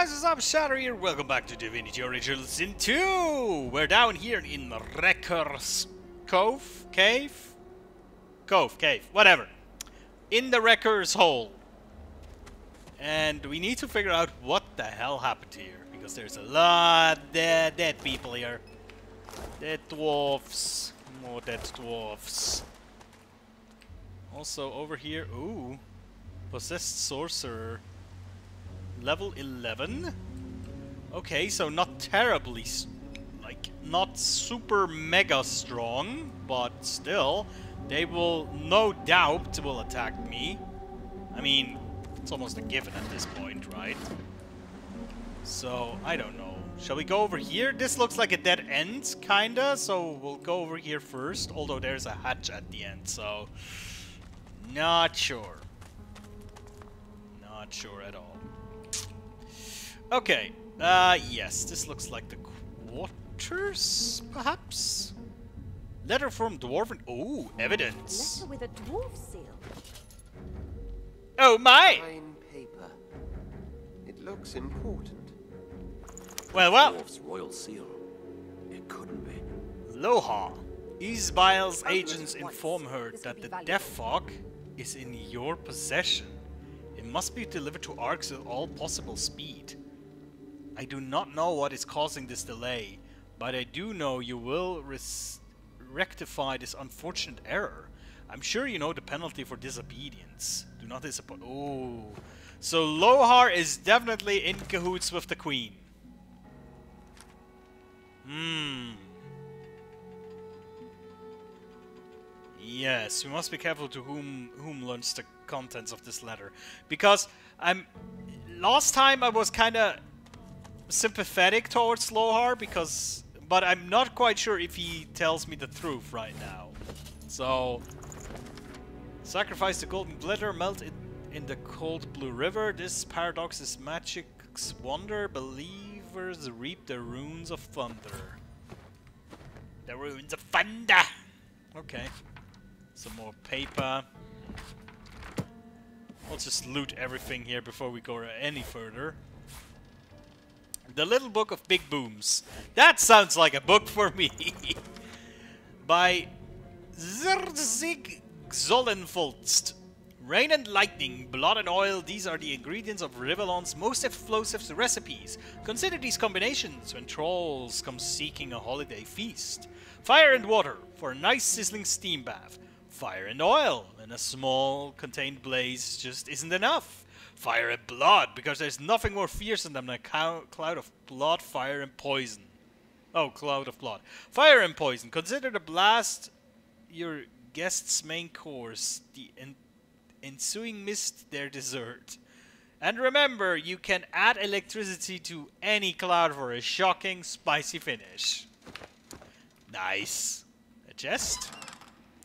guys, what's up? Shadow here. Welcome back to Divinity Original Sin 2. We're down here in the Wrecker's Cove? Cave? Cove, cave, whatever. In the Wrecker's Hole. And we need to figure out what the hell happened here. Because there's a lot of dead, dead people here. Dead dwarfs. More dead dwarfs. Also over here, ooh. Possessed Sorcerer. Level 11? Okay, so not terribly, like, not super mega strong, but still, they will no doubt will attack me. I mean, it's almost a given at this point, right? So, I don't know. Shall we go over here? This looks like a dead end, kinda, so we'll go over here first, although there's a hatch at the end, so... Not sure. Not sure at all. Okay, uh, yes, this looks like the quarters, perhaps? Letter from Dwarven... Oh, evidence. Letter with a dwarf seal. Oh my! Fine paper. It looks important. Well, well, Dwarf's royal seal. It couldn't be. Lohar. Isbeil's agents inform her This that the valuable. Death Fog is in your possession. It must be delivered to Arx with all possible speed. I do not know what is causing this delay, but I do know you will rectify this unfortunate error. I'm sure you know the penalty for disobedience. Do not disappoint. Oh, so Lohar is definitely in cahoots with the Queen. Hmm. Yes, we must be careful to whom whom learns the contents of this letter, because I'm. Last time I was kind of sympathetic towards Lohar because, but I'm not quite sure if he tells me the truth right now. So, sacrifice the golden glitter, melt it in the cold blue river. This paradox is magic's wonder. Believers reap the runes of thunder. The runes of thunder. Okay. Some more paper. I'll just loot everything here before we go any further. The Little Book of Big Booms. That sounds like a book for me. By Zerzig Zollenvolst. Rain and lightning, blood and oil, these are the ingredients of Rivellon's most explosive recipes. Consider these combinations when trolls come seeking a holiday feast. Fire and water for a nice sizzling steam bath. Fire and oil and a small contained blaze just isn't enough. Fire and blood because there's nothing more fearsome than a cloud of blood, fire and poison. Oh, cloud of blood. Fire and poison. Consider the blast your guest's main course, the en- ensuing mist their dessert. And remember, you can add electricity to any cloud for a shocking, spicy finish. Nice. A chest.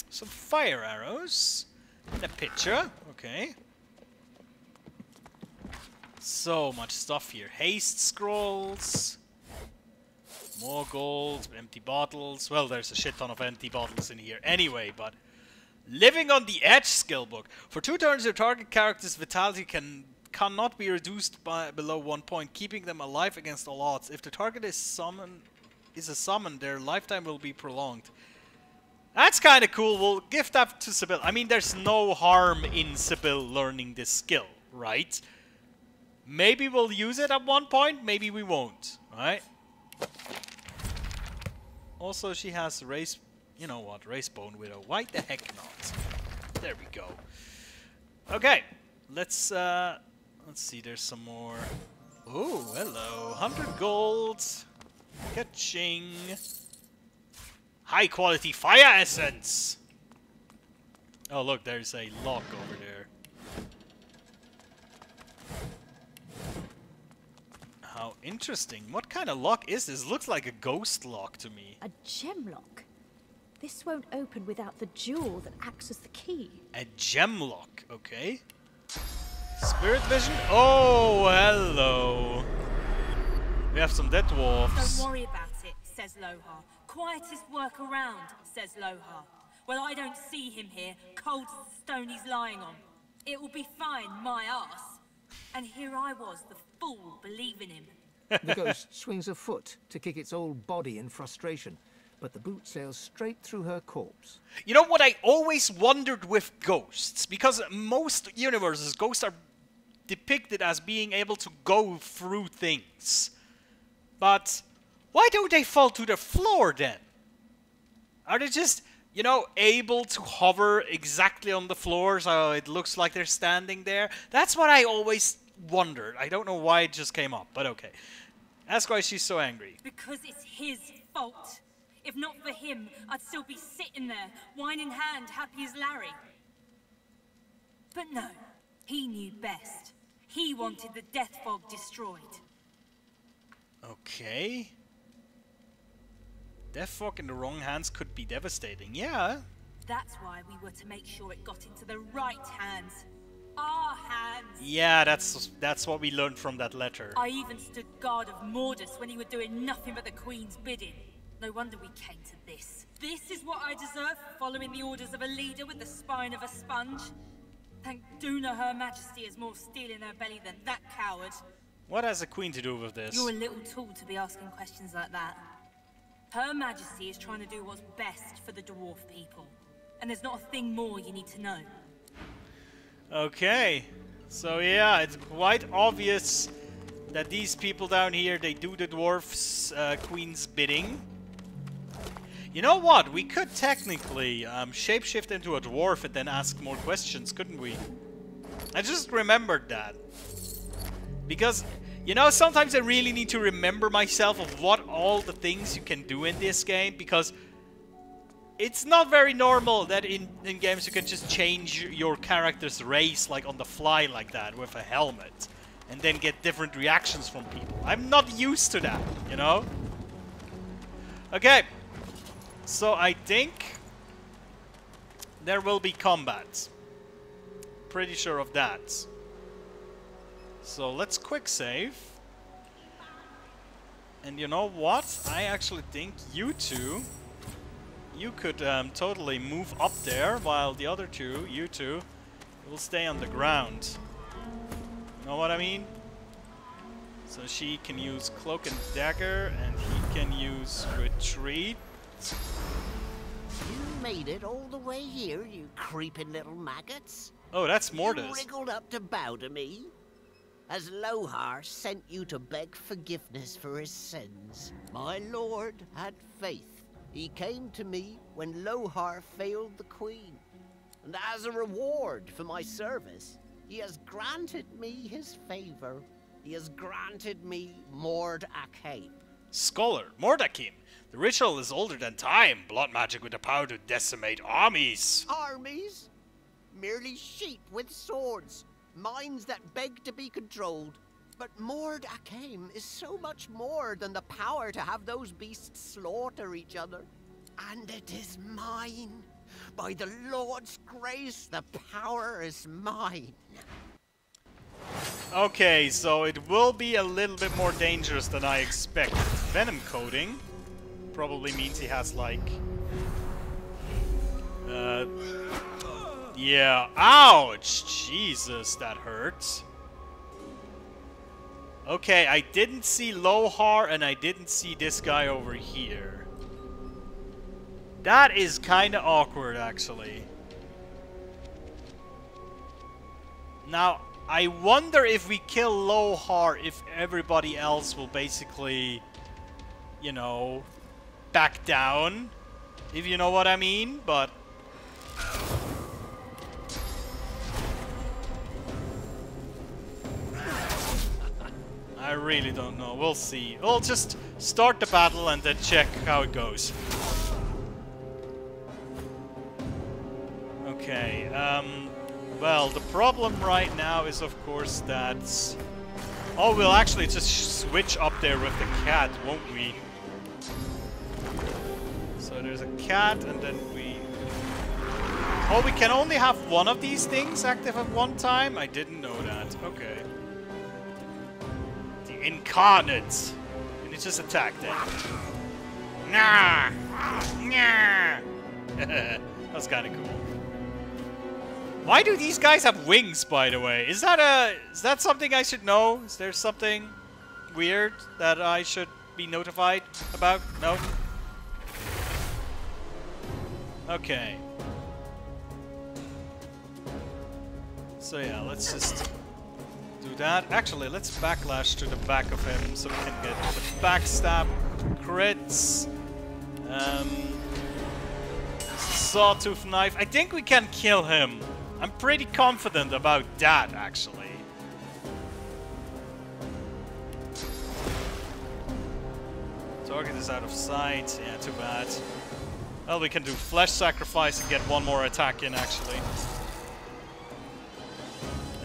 Some fire arrows. And a pitcher. Okay. So much stuff here. Haste scrolls. More gold, empty bottles. Well, there's a shit ton of empty bottles in here anyway, but... Living on the Edge skill book. For two turns, your target character's vitality can cannot be reduced by below one point, keeping them alive against all odds. If the target is summon is a summon, their lifetime will be prolonged. That's kind of cool. We'll give that to Sebille. I mean, there's no harm in Sebille learning this skill, right? Maybe we'll use it at one point, maybe we won't, right? Also, she has race, you know what, race bone widow. Why the heck not? There we go. Okay, let's uh, let's see. There's some more. Oh, hello, hundred gold. Ka-ching. High quality fire essence. Oh, look, there's a lock over there. How interesting. What kind of lock is this? Looks like a ghost lock to me. A gem lock. This won't open without the jewel that acts as the key. A gem lock, okay. Spirit vision? Oh, hello. We have some dead dwarfs. Don't worry about it, says Lohar. Quietest work around, says Lohar. Well, I don't see him here, cold as the stone he's lying on. It will be fine, my ass. And here I was, the fool, believing him. The ghost swings a foot to kick its old body in frustration, but the boot sails straight through her corpse. You know what I always wondered with ghosts? Because most universes, ghosts are depicted as being able to go through things. But why don't they fall to the floor then? Are they just, you know, able to hover exactly on the floor so it looks like they're standing there? That's what I always wondered. I don't know why it just came up, but okay. That's why she's so angry. Because it's his fault. If not for him, I'd still be sitting there, wine in hand, happy as Larry. But no, he knew best. He wanted the death fog destroyed. Okay. Death fog in the wrong hands could be devastating. Yeah. That's why we were to make sure it got into the right hands. Our hands. Yeah, that's that's what we learned from that letter. I even stood guard of Mordus when he was doing nothing but the Queen's bidding. No wonder we came to this. This is what I deserve for following the orders of a leader with the spine of a sponge. Thank Duna Her Majesty has more steel in her belly than that coward. What has a queen to do with this? You're a little tool to be asking questions like that. Her Majesty is trying to do what's best for the dwarf people. And there's not a thing more you need to know. Okay. So yeah, it's quite obvious that these people down here, they do the dwarf's uh, queen's bidding. You know what? We could technically um, shapeshift into a dwarf and then ask more questions, couldn't we? I just remembered that. Because, you know, sometimes I really need to remember myself of what all the things you can do in this game, because it's not very normal that in, in games you can just change your character's race like on the fly like that with a helmet and then get different reactions from people. I'm not used to that, you know? Okay, so I think there will be combat. Pretty sure of that. So let's quick save. And you know what? I actually think you two you could um, totally move up there while the other two, you two, will stay on the ground. Know what I mean? So she can use Cloak and Dagger, and he can use Retreat. You made it all the way here, you creeping little maggots. Oh, that's Mordus. You wriggled up to bow to me. As Lohar sent you to beg forgiveness for his sins, my lord had faith. He came to me when Lohar failed the queen. And as a reward for my service, he has granted me his favor. He has granted me Mord Akhaim. Scholar, Mordakim. The ritual is older than time. Blood magic with the power to decimate armies. Armies? Merely sheep with swords, minds that beg to be controlled. But Mord Akhaim is so much more than the power to have those beasts slaughter each other. And it is mine. By the Lord's grace, the power is mine. Okay, so it will be a little bit more dangerous than I expected. Venom coating probably means he has like... Uh, yeah, ouch! Jesus, that hurts. Okay, I didn't see Lohar and I didn't see this guy over here. That is kind of awkward, actually. Now, I wonder if we kill Lohar, if everybody else will basically, you know, back down. If you know what I mean, but... I really don't know. We'll see. We'll just start the battle and then check how it goes. Okay, um... Well, the problem right now is, of course, that... Oh, we'll actually just switch up there with the cat, won't we? So there's a cat, and then we... Oh, we can only have one of these things active at one time? I didn't know that. Okay. Incarnate. And it just attacked it. Nah! Nah! That's kind of cool. Why do these guys have wings, by the way? Is that a is that something I should know? Is there something weird that I should be notified about? No. Okay. So yeah, let's just do that. Actually, let's backlash to the back of him so we can get the backstab crits. Um, sawtooth knife. I think we can kill him. I'm pretty confident about that, actually. Target is out of sight. Yeah, too bad. Well, we can do flesh sacrifice and get one more attack in, actually.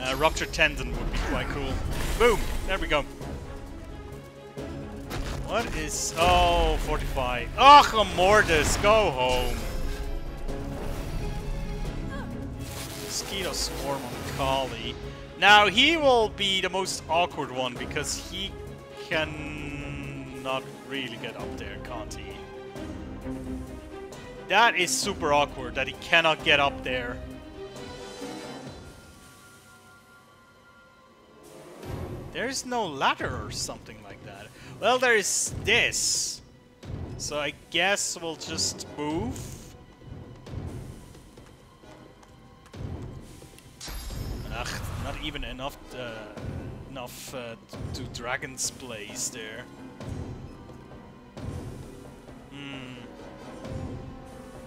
Uh, ruptured tendon would be quite cool. Boom! There we go. What is... Oh, 45. Oh, Mordus, go home. Mosquito Swarm on Kali. Now, he will be the most awkward one because he can not really get up there, can't he? That is super awkward that he cannot get up there. There's no ladder or something like that. Well, there is this. So I guess we'll just move. Ugh, not even enough uh, enough uh, to Dragon's Blaze there. Hmm.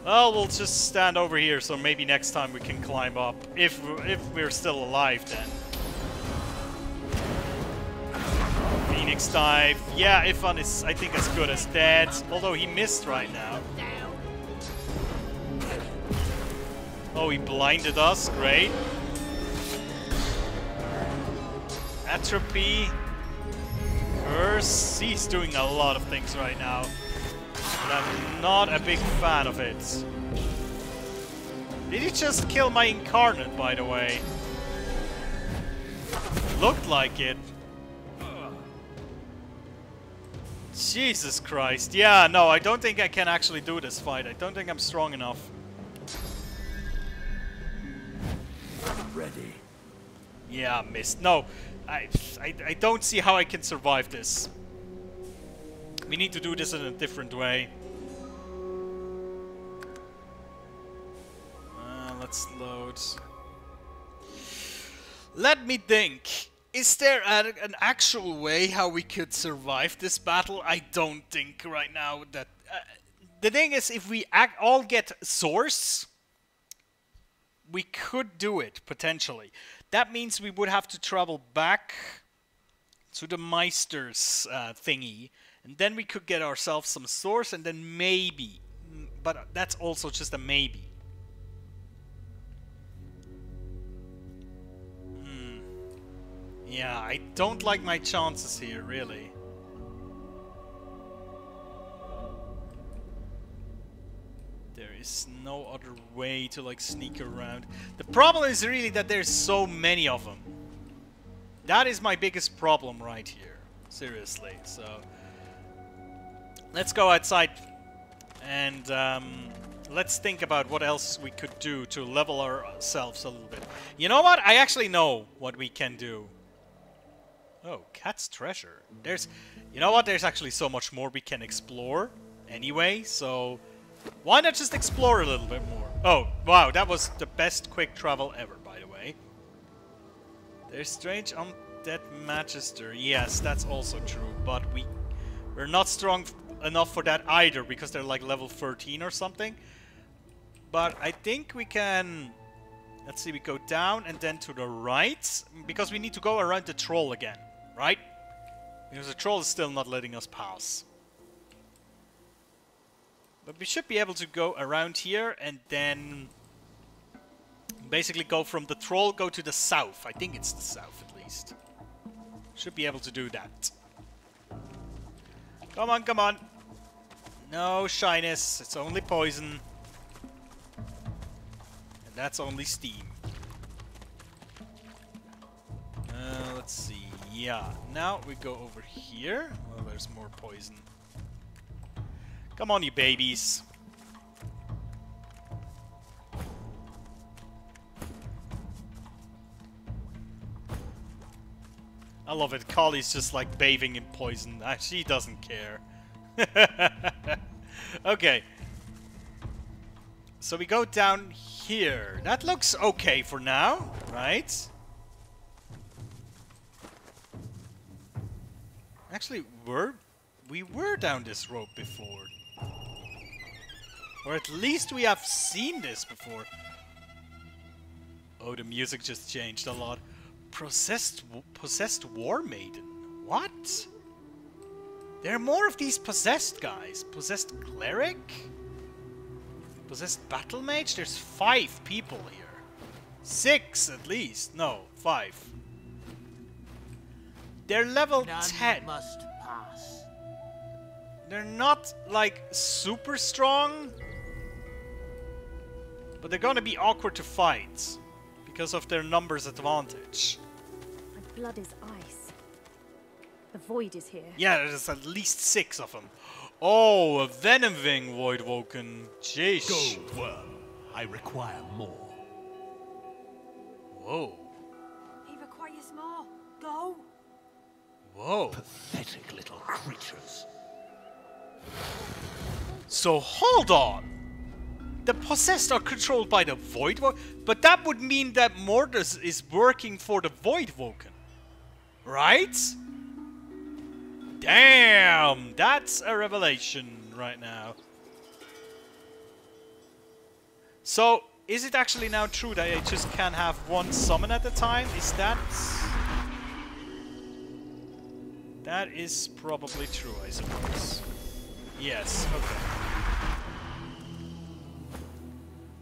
Well, we'll just stand over here, so maybe next time we can climb up. If, if we're still alive, then. Phoenix dive. Yeah, Ifan is, I think, as good as dead. Although he missed right now. Oh, he blinded us. Great. Atrophy. Curse. He's doing a lot of things right now. But I'm not a big fan of it. Did he just kill my incarnate, by the way? Looked like it. Jesus Christ. Yeah, no, I don't think I can actually do this fight. I don't think I'm strong enough. Ready. Yeah, missed. No, I, I, I don't see how I can survive this. We need to do this in a different way. Uh, let's load. Let me think. Is there a, an actual way how we could survive this battle? I don't think right now that... Uh, the thing is, if we all get source, we could do it, potentially. That means we would have to travel back to the Meister's uh, thingy, and then we could get ourselves some source, and then maybe, but that's also just a maybe. Yeah, I don't like my chances here, really. There is no other way to like sneak around. The problem is really that there's so many of them. That is my biggest problem right here. Seriously, so... Let's go outside and um, let's think about what else we could do to level ourselves a little bit. You know what? I actually know what we can do. Oh, cat's treasure. There's, you know what? There's actually so much more we can explore anyway, so why not just explore a little bit more? Oh, wow, that was the best quick travel ever, by the way. There's strange undead magister. Yes, that's also true, but we, we're not strong enough for that either, because they're like level 13 or something. But I think we can... Let's see, we go down and then to the right, because we need to go around the troll again, right? Because the troll is still not letting us pass. But we should be able to go around here and then basically go from the troll, go to the south. I think it's the south at least. Should be able to do that. Come on, come on. No shyness, it's only poison. And that's only steam. Uh, let's see. Yeah, now we go over here. Well, there's more poison. Come on, you babies. I love it. Kali's just like bathing in poison. Ah, she doesn't care. okay. So we go down here. That looks okay for now, right? Actually, we're we were down this road before. Or at least we have seen this before. Oh, the music just changed a lot. Possessed, possessed war maiden. What? There are more of these possessed guys. Possessed cleric. Possessed battle mage. There's five people here. Six at least. No, five. They're level None ten. must pass. They're not like super strong, but they're gonna be awkward to fight because of their numbers advantage. My blood is ice. The void is here. Yeah, there's at least six of them. Oh, a Venomwing Voidwoken. Jeez. Go well. I require more. Whoa. Whoa. Pathetic little creatures. So hold on. The possessed are controlled by the Voidwoken, but that would mean that Mordus is working for the Void Voidwoken, right? Damn, that's a revelation right now. So, is it actually now true that I just can have one summon at a time? Is that... That is probably true, I suppose. Yes, okay.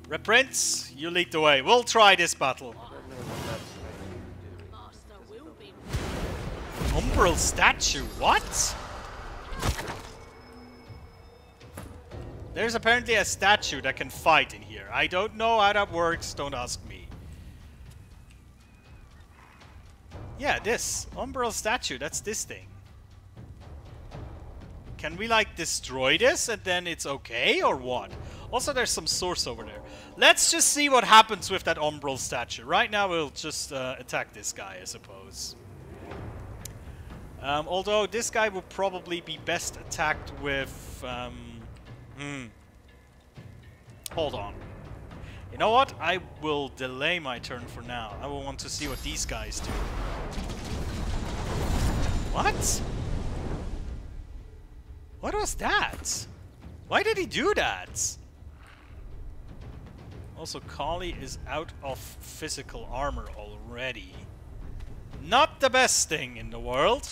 Red Prince, you lead the way. We'll try this battle. Umbral statue, what? There's apparently a statue that can fight in here. I don't know how that works, don't ask me. Yeah, this. Umbral statue, that's this thing. Can we, like, destroy this and then it's okay, or what? Also, there's some source over there. Let's just see what happens with that Umbral statue. Right now, we'll just uh, attack this guy, I suppose. Um, although this guy will probably be best attacked with... Um, hmm. Hold on. You know what? I will delay my turn for now. I will want to see what these guys do. What? What was that? Why did he do that? Also, Kali is out of physical armor already. Not the best thing in the world.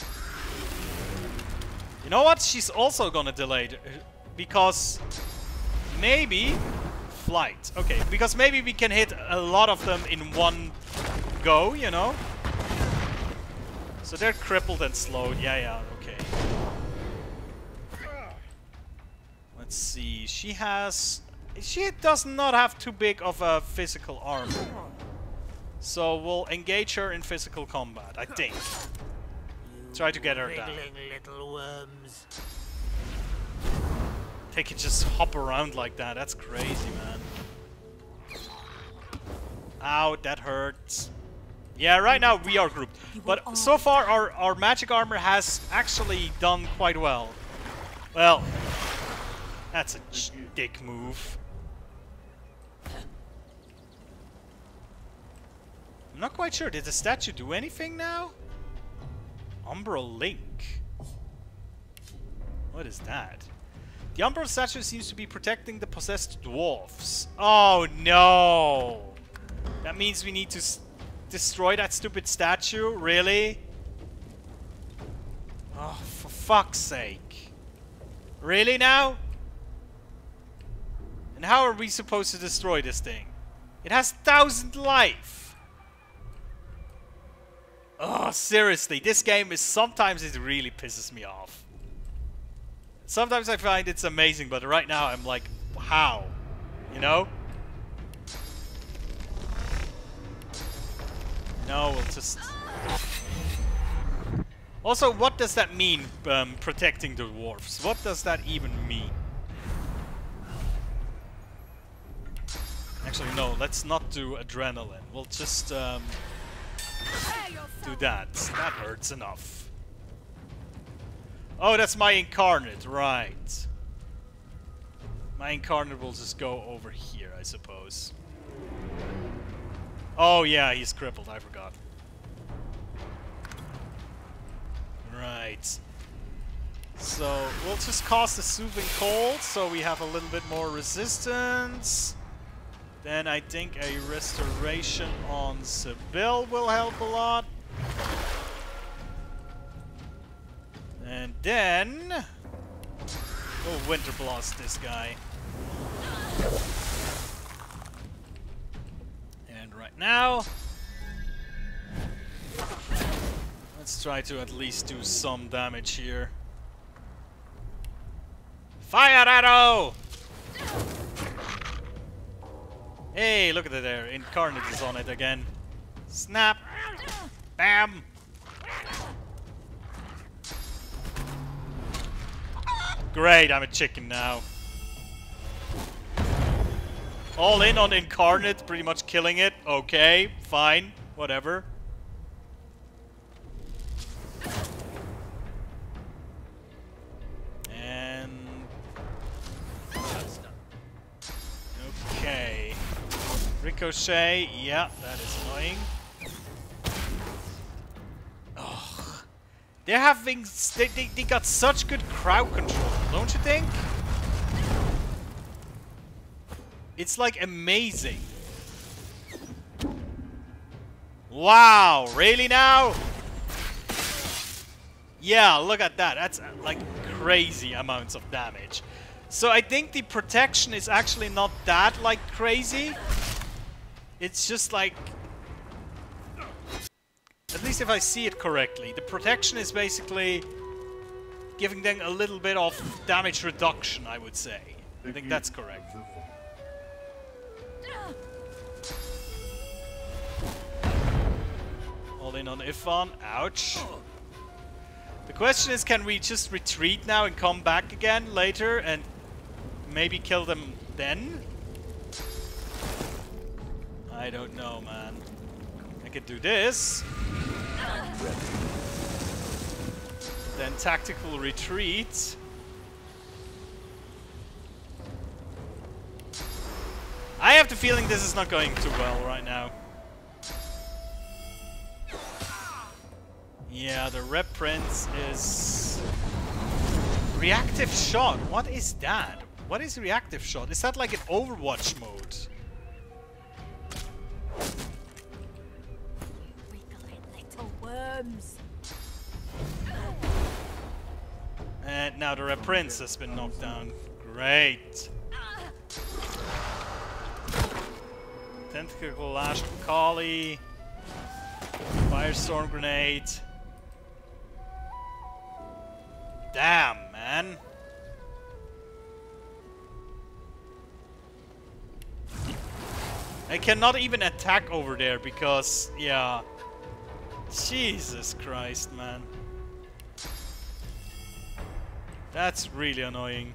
You know what? She's also gonna delay uh, because maybe flight. Okay, because maybe we can hit a lot of them in one go, you know? So they're crippled and slowed. Yeah, yeah, Let's see. She has... She does not have too big of a physical armor. So we'll engage her in physical combat, I think. Try to get her down. little worms. They can just hop around like that. That's crazy, man. Ow, that hurts. Yeah, right now we are grouped. But so far our, our magic armor has actually done quite well. Well, that's a dick move. I'm not quite sure. Did the statue do anything now? Umbral Link. What is that? The Umbral statue seems to be protecting the possessed dwarfs. Oh no! That means we need to destroy that stupid statue? Really? Oh, for fuck's sake. Really now? And how are we supposed to destroy this thing? It has thousand life! Oh, seriously, this game is sometimes it really pisses me off. Sometimes I find it's amazing, but right now I'm like, how? You know? No, we'll just... Also, what does that mean, um, protecting the dwarfs? What does that even mean? Actually, no, let's not do adrenaline. We'll just, um... do that. That hurts enough. Oh, that's my incarnate, right. My incarnate will just go over here, I suppose. Oh yeah, he's crippled, I forgot. Right. So, we'll just cast a Soothing Cold, so we have a little bit more resistance. Then I think a Restoration on Sebille will help a lot. And then... We'll Winter Blast this guy. And right now... Let's try to at least do some damage here. Fire arrow! Hey, look at it there. Incarnate is on it again. Snap! Bam! Great, I'm a chicken now. All in on Incarnate, pretty much killing it. Okay, fine, whatever. Ricochet, yeah, that is annoying. Ugh. They're having... They, they, they got such good crowd control, don't you think? It's like amazing. Wow, really now? Yeah, look at that. That's uh, like crazy amounts of damage. So I think the protection is actually not that like crazy. It's just like... At least if I see it correctly. The protection is basically giving them a little bit of damage reduction, I would say. I think that's correct. All in on Ifan. Ouch. The question is, can we just retreat now and come back again later and maybe kill them then? I don't know, man. I could do this. Then tactical retreat. I have the feeling this is not going too well right now. Yeah, the Red Prince is... Reactive shot? What is that? What is reactive shot? Is that like an Overwatch mode? And uh, now the Red Prince has been knocked down. Great. Tentacle Lash Kali. Firestorm Grenade. Damn, man. I cannot even attack over there because, yeah. Jesus Christ, man. That's really annoying.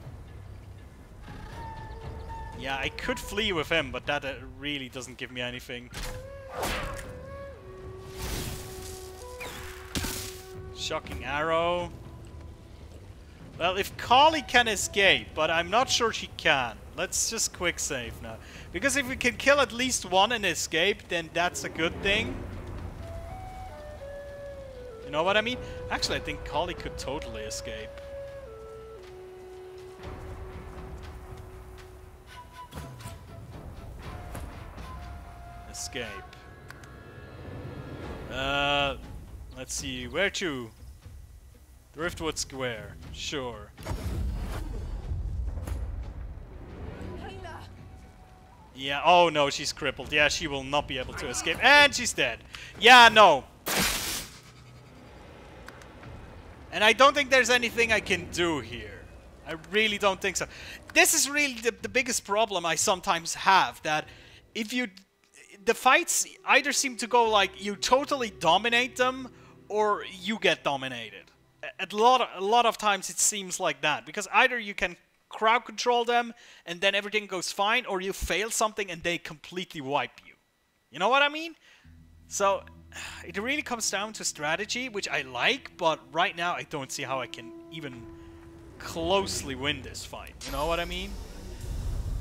Yeah, I could flee with him, but that uh, really doesn't give me anything. Shocking arrow. Well, if Kali can escape, but I'm not sure she can. Let's just quick save now. Because if we can kill at least one and escape, then that's a good thing. You know what I mean? Actually, I think Kali could totally escape. Escape. Uh, let's see, where to? Driftwood Square, sure. Yeah, oh no, she's crippled. Yeah, she will not be able to escape. And she's dead. Yeah, no. And I don't think there's anything I can do here. I really don't think so. This is really the, the biggest problem I sometimes have, that if you... The fights either seem to go like you totally dominate them, or you get dominated. A, lot, of, a lot of times it seems like that, because either you can crowd control them and then everything goes fine, or you fail something and they completely wipe you. You know what I mean? So, it really comes down to strategy, which I like, but right now I don't see how I can even closely win this fight. You know what I mean?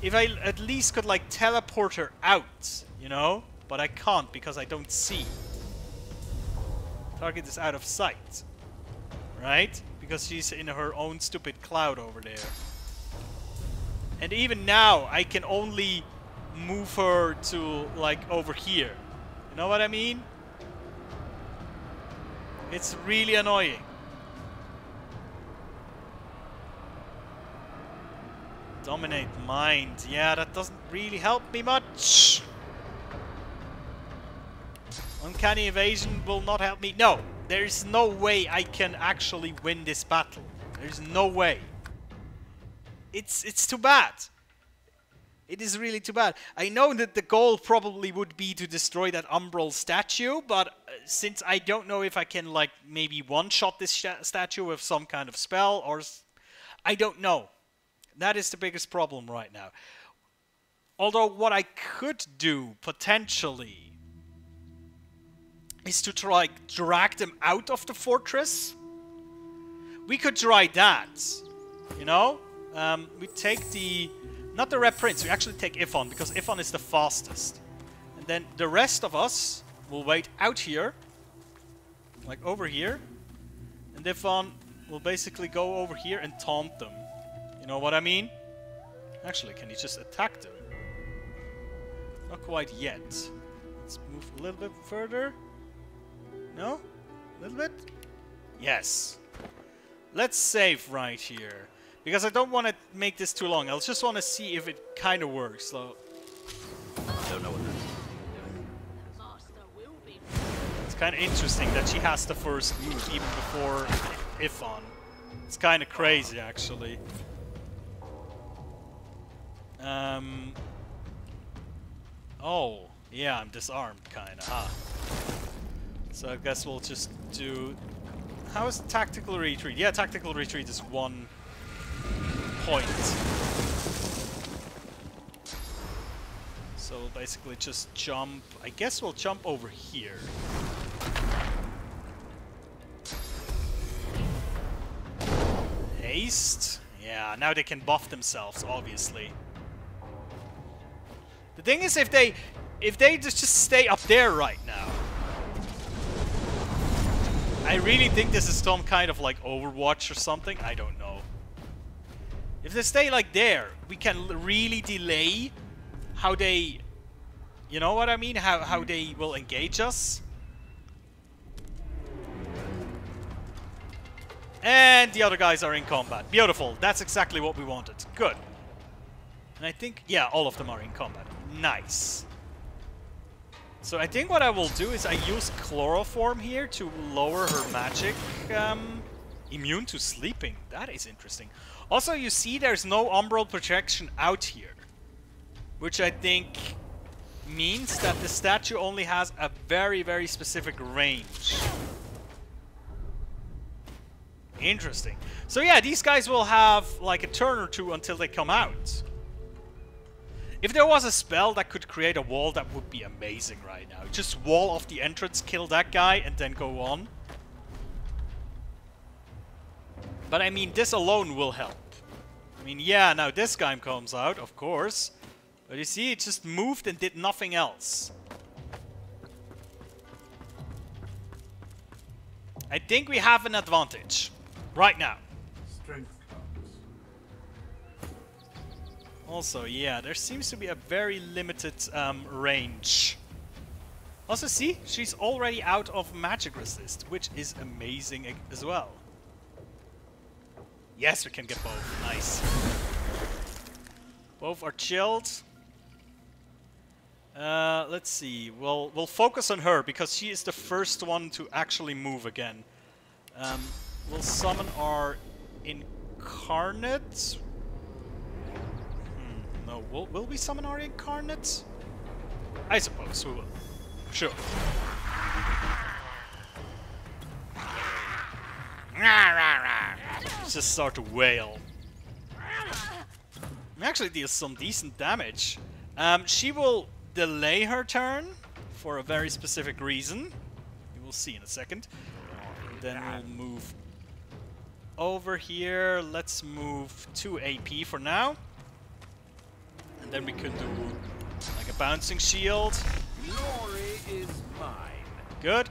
If I at least could like teleport her out, you know? But I can't because I don't see. Target is out of sight. Right? Because she's in her own stupid cloud over there. And even now, I can only move her to, like, over here. You know what I mean? It's really annoying. Dominate mind. Yeah, that doesn't really help me much. Uncanny evasion will not help me. No, there is no way I can actually win this battle. There's no way. It's it's too bad. It is really too bad. I know that the goal probably would be to destroy that umbral statue, but uh, since I don't know if I can like maybe one-shot this statue with some kind of spell or I don't know. That is the biggest problem right now. Although what I could do potentially is to try drag them out of the fortress. We could try that, you know? Um, we take the, not the Red Prince, we actually take Ifan, because Ifan is the fastest. And then the rest of us will wait out here, like over here. And Ifan will basically go over here and taunt them. You know what I mean? Actually, can he just attack them? Not quite yet. Let's move a little bit further. No? A little bit? Yes. Let's save right here. Because I don't want to make this too long. I just want to see if it kind of works. So don't know what that. It's kind of interesting that she has the first move even before Ifan. It's kind of crazy, actually. Um. Oh, yeah, I'm disarmed, kind of, huh? So I guess we'll just do... How is tactical retreat? Yeah, tactical retreat is one point. So basically just jump... I guess we'll jump over here. Haste? Yeah, now they can buff themselves, obviously. The thing is, if they if they just, just stay up there right now, I really think this is some kind of like Overwatch or something. I don't know. If they stay like there, we can really delay how they... You know what I mean? How, how they will engage us. And the other guys are in combat. Beautiful. That's exactly what we wanted. Good. And I think, yeah, all of them are in combat. Nice. So I think what I will do is I use chloroform here to lower her magic um, immune to sleeping. That is interesting. Also, you see there's no umbral projection out here. Which I think means that the statue only has a very, very specific range. Interesting. So yeah, these guys will have like a turn or two until they come out. If there was a spell that could create a wall, that would be amazing right now. Just wall off the entrance, kill that guy, and then go on. But I mean, this alone will help. I mean, yeah, now this guy comes out, of course. But you see, it just moved and did nothing else. I think we have an advantage. Right now. Strength. Also, yeah, there seems to be a very limited um, range. Also, see, she's already out of magic resist, which is amazing as well. Yes, we can get both. Nice. Both are chilled. Uh, let's see. We'll we'll focus on her because she is the first one to actually move again. Um, we'll summon our incarnate, no, will, will we summon our incarnates? I suppose we will. Sure. Just start to wail. Actually deals some decent damage. Um, she will delay her turn for a very specific reason. we'll see in a second. Then we'll move over here. Let's move to AP for now. And then we can do like a bouncing shield. Glory is mine. Good.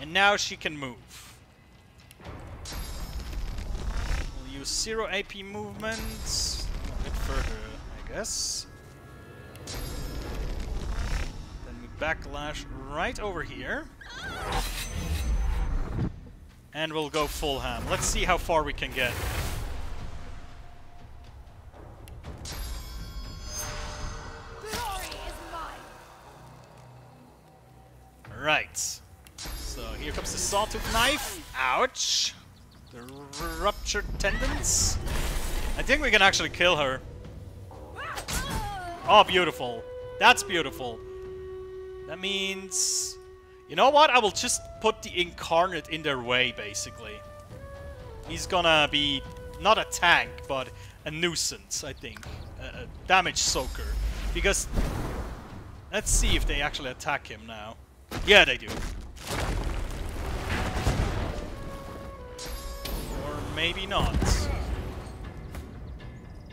And now she can move. Zero AP movement. A bit further, I guess. Then we backlash right over here. And we'll go full ham. Let's see how far we can get. Right. So here comes the sawtooth knife. Ouch. The ruptured tendons. I think we can actually kill her. Oh, beautiful. That's beautiful. That means... You know what? I will just put the Incarnate in their way, basically. He's gonna be not a tank, but a nuisance, I think. A, a damage soaker. Because... Let's see if they actually attack him now. Yeah, they do. Maybe not.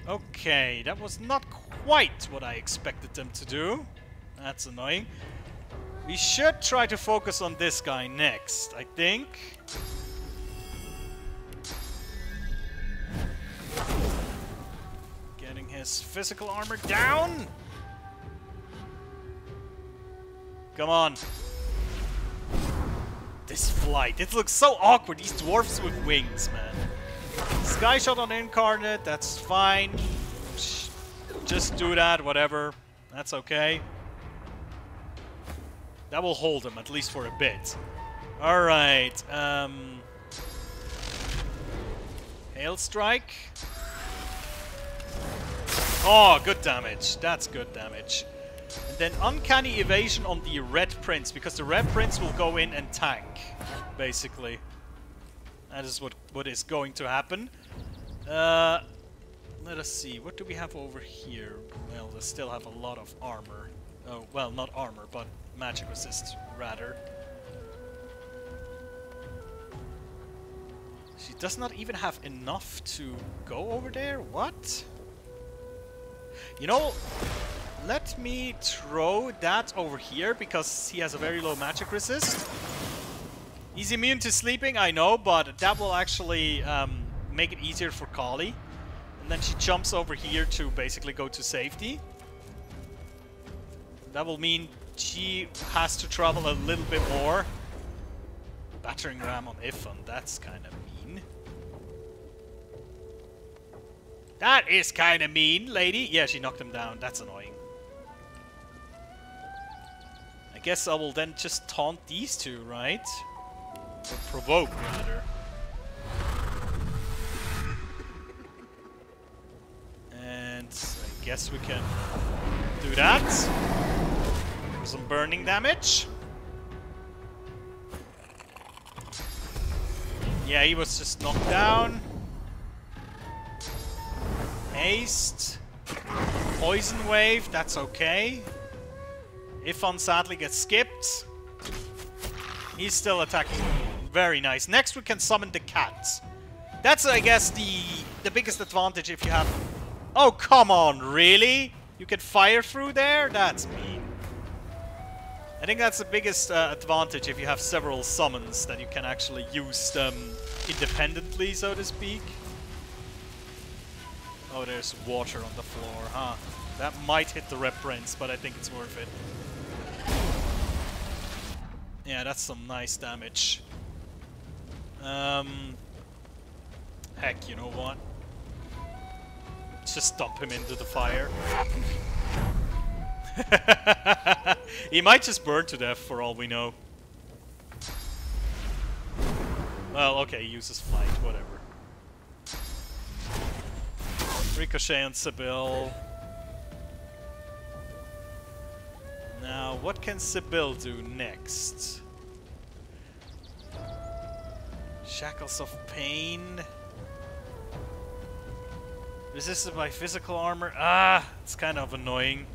Okay, that was not quite what I expected them to do. That's annoying. We should try to focus on this guy next, I think. Getting his physical armor down. Come on. This flight. It looks so awkward. These dwarfs with wings, man. Sky shot on Incarnate. That's fine. Just do that, whatever. That's okay. That will hold him, at least for a bit. Alright, um... Hail Strike. Oh, good damage. That's good damage. And then Uncanny Evasion on the Red Prince, because the Red Prince will go in and tank, basically. That is what, what is going to happen. Uh, let us see, what do we have over here? Well, they still have a lot of armor. Oh, well, not armor, but magic resist, rather. She does not even have enough to go over there? What? You know, let me throw that over here because he has a very low magic resist. He's immune to sleeping, I know, but that will actually um, make it easier for Kali. And then she jumps over here to basically go to safety. That will mean she has to travel a little bit more. Battering ram on Ifan, that's kind of mean. That is kind of mean, lady. Yeah, she knocked him down. That's annoying. I guess I will then just taunt these two, right? Or provoke, rather. And I guess we can do that. Some burning damage. Yeah, he was just knocked down. Haste. Poison wave, that's okay. Ifan sadly gets skipped. He's still attacking. Very nice. Next we can summon the cats. That's, I guess, the, the biggest advantage if you have... Oh, come on, really? You can fire through there? That's mean. I think that's the biggest uh, advantage if you have several summons, that you can actually use them independently, so to speak. Oh, there's water on the floor, huh? That might hit the Red Prince, but I think it's worth it. Yeah, that's some nice damage. Um, heck, you know what? Just dump him into the fire. he might just burn to death for all we know. Well, okay, uses flight, whatever. Ricochet on Sebille. Now, what can Sebille do next? Shackles of Pain. Resisted by physical armor. Ah, it's kind of annoying.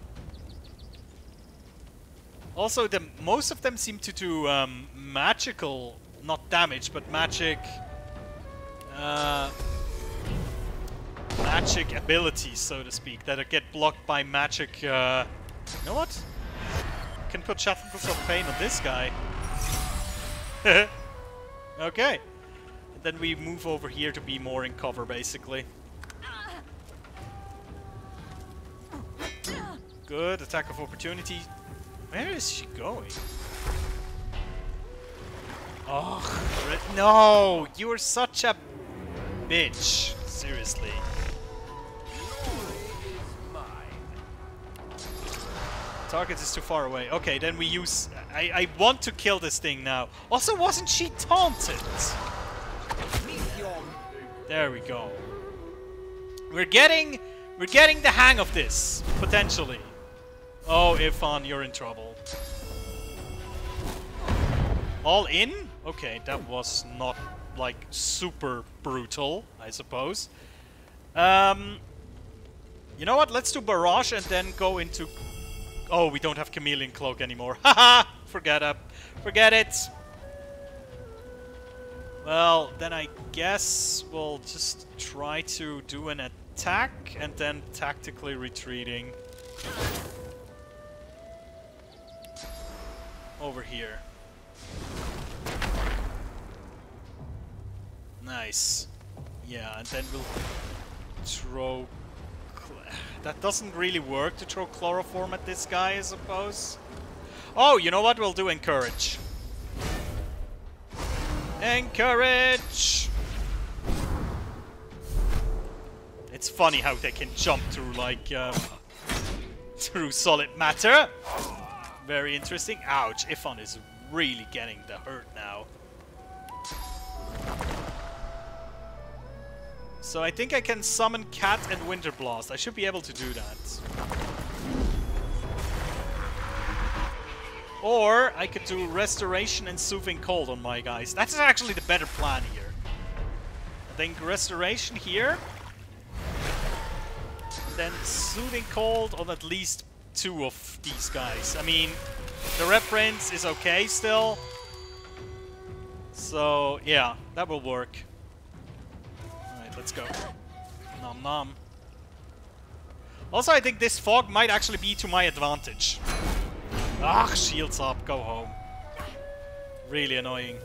Also, the most of them seem to do um, magical, not damage, but magic, uh, magic abilities, so to speak, that get blocked by magic. Uh, you know what? Can put shackles of pain on this guy. okay. Then we move over here to be more in cover, basically. Good, attack of opportunity. Where is she going? Oh, no! You're such a bitch. Seriously. Target is too far away. Okay, then we use... I, I want to kill this thing now. Also, wasn't she taunted? There we go. We're getting... We're getting the hang of this, potentially. Oh, Ifan, you're in trouble. All in? Okay, that was not, like, super brutal, I suppose. Um, you know what? Let's do Barrage and then go into... Oh, we don't have Chameleon Cloak anymore. Haha! Forget it. Forget it! Well, then I guess we'll just try to do an attack and then tactically retreating. Over here. Nice. Yeah, and then we'll throw... That doesn't really work to throw chloroform at this guy, I suppose. Oh, you know what? We'll do encourage. Encourage! It's funny how they can jump through, like, um, through solid matter. Very interesting. Ouch, Ifan is really getting the hurt now. So I think I can summon Cat and Winter Blast. I should be able to do that. Or I could do Restoration and Soothing Cold on my guys. That's actually the better plan here. I think Restoration here. Then Soothing Cold on at least two of these guys. I mean, the reference is okay still. So, yeah, that will work. Alright, let's go. Nom nom. Also, I think this fog might actually be to my advantage. Ah, shields up, go home. Really annoying.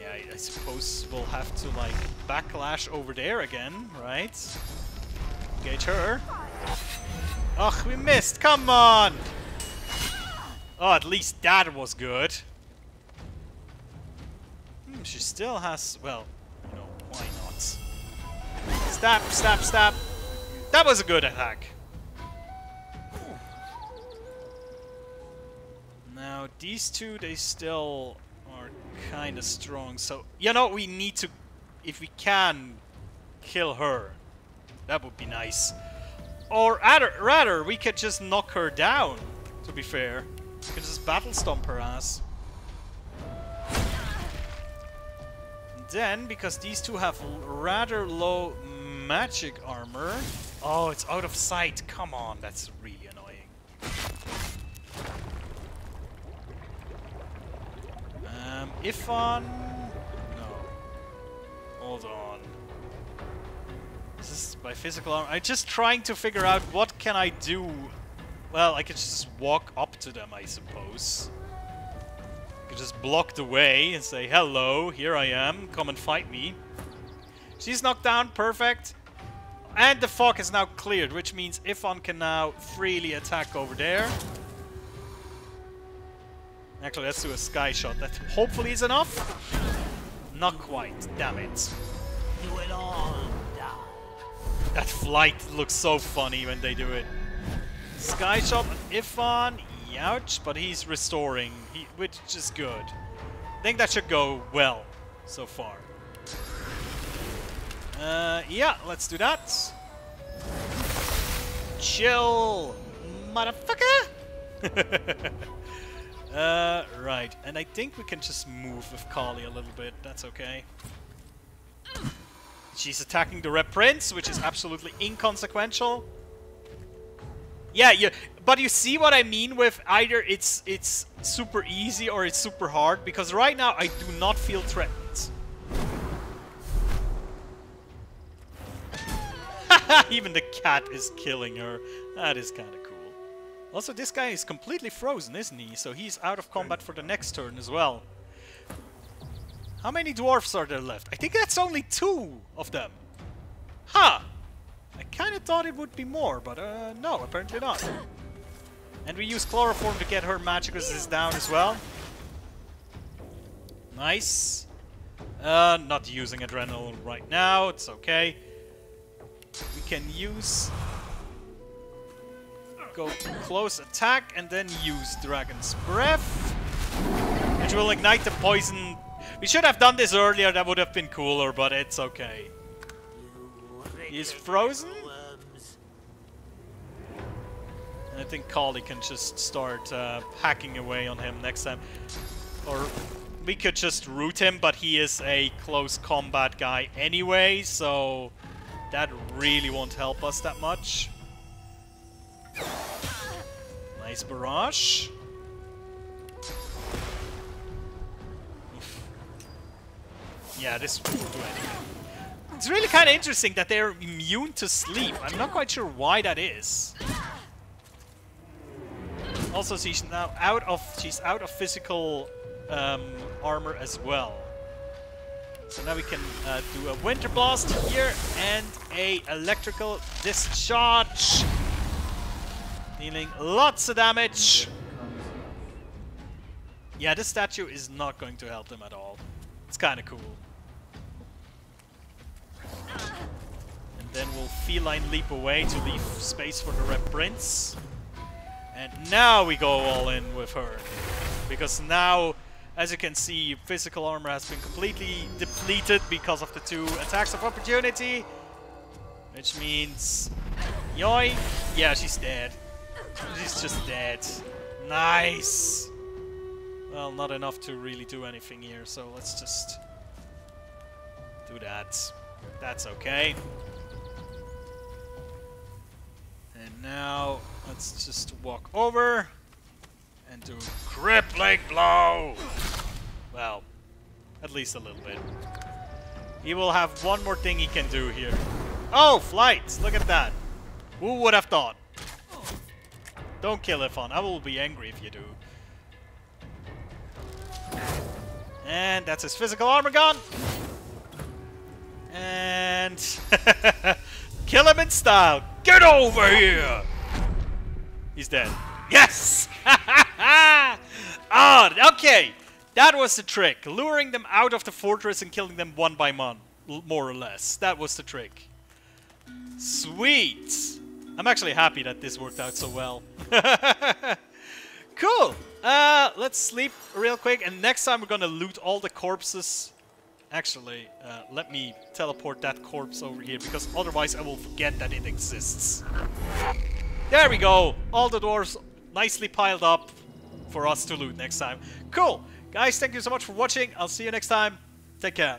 Yeah, I, I suppose we'll have to, like, backlash over there again, right? Engage her. Ugh, we missed! Come on! Oh, at least that was good. Hmm, she still has... Well, you know, why not? Stab, stab, stab! That was a good attack! Now, these two, they still are kind of strong, so... You know, we need to... If we can, kill her. That would be nice. Or rather, rather, we could just knock her down, to be fair. We could just battle stomp her ass. Then, because these two have rather low magic armor... Oh, it's out of sight. Come on, that's really annoying. Ifan... No. Hold on. This is my physical arm? I'm just trying to figure out what can I do. Well, I could just walk up to them, I suppose. I could just block the way and say, hello, here I am, come and fight me. She's knocked down, perfect. And the fog is now cleared, which means Ifan can now freely attack over there. Actually, let's do a sky shot. That hopefully is enough. Not quite, damn it. You will all die. That flight looks so funny when they do it. Sky shot on Ifan, ouch, but he's restoring, he, which is good. I think that should go well so far. Uh, yeah, let's do that. Chill, motherfucker! uh, right, and I think we can just move with Kali a little bit, that's okay. She's attacking the Red Prince, which is absolutely inconsequential. Yeah, you, But you see what I mean with either it's it's super easy or it's super hard because right now I do not feel threatened. Even the cat is killing her. That is kind of. Also, this guy is completely frozen, isn't he? So he's out of combat for the next turn as well. How many dwarfs are there left? I think that's only two of them. Huh! I kind of thought it would be more, but uh, no, apparently not. And we use chloroform to get her magic resist down as well. Nice. Uh, not using adrenaline right now, it's okay. We can use... Go close attack and then use Dragon's Breath. Which will ignite the poison. We should have done this earlier, that would have been cooler, but it's okay. He's frozen? And I think Kali can just start uh, hacking away on him next time. Or we could just root him, but he is a close combat guy anyway, so that really won't help us that much. Nice barrage. Yeah, this won't do anything. It's really kind of interesting that they're immune to sleep. I'm not quite sure why that is. Also, she's now out of she's out of physical um, armor as well. So now we can uh, do a winter blast here and a electrical discharge, dealing lots of damage. Yeah, this statue is not going to help them at all. It's kind of cool. And then we'll feline leap away to leave space for the Red Prince. And now we go all in with her. Because now, as you can see, physical armor has been completely depleted because of the two attacks of opportunity. Which means... Yoink! Yeah, she's dead. She's just dead. Nice! Well, not enough to really do anything here, so let's just do that. That's okay. And now, let's just walk over and do crippling blow! Well, at least a little bit. He will have one more thing he can do here. Oh, flight! Look at that. Who would have thought? Don't kill Ifan. I will be angry if you do. And that's his physical armor gone. And kill him in style. Get over here. He's dead. Yes! ah, okay. That was the trick. Luring them out of the fortress and killing them one by one, more or less. That was the trick. Sweet. I'm actually happy that this worked out so well. cool. Uh, let's sleep real quick, and next time we're gonna loot all the corpses. Actually, uh, let me teleport that corpse over here, because otherwise I will forget that it exists. There we go! All the doors nicely piled up for us to loot next time. Cool! Guys, thank you so much for watching. I'll see you next time. Take care.